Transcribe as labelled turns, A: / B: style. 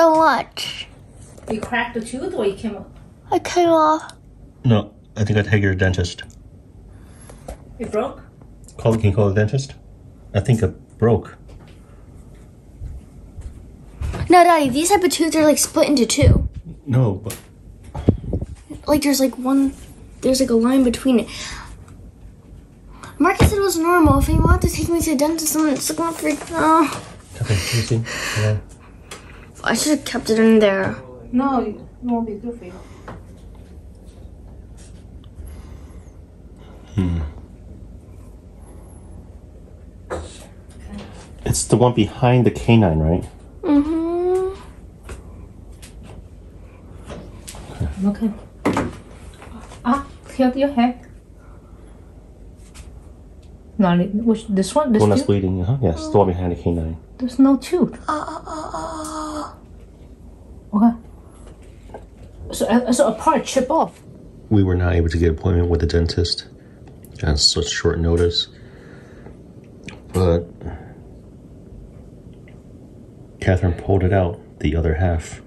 A: so much.
B: You cracked the tooth or you came up?
A: I came off.
C: No, I think I take your dentist.
B: It broke?
C: Call, can you call the dentist? I think it broke.
A: No, Daddy, these type of tooth are like split into two.
C: No, but
A: Like there's like one, there's like a line between it. Marcus said it was normal. If you want to take me to the dentist, I'm just gonna freak out.
C: okay, let me see. Hold on.
A: I should have kept it in there.
B: No, it won't be good for you.
C: It's the one behind the canine, right?
A: Mm-hmm.
B: Okay. Ah, clear your hair. No, which this one? This
C: one that's bleeding. Uh-huh. Yes, the one behind the canine.
B: There's no tooth.
A: Uh,
B: Okay. So, uh, a part chip off.
C: We were not able to get an appointment with the dentist on such short notice. But Katherine pulled it out, the other half.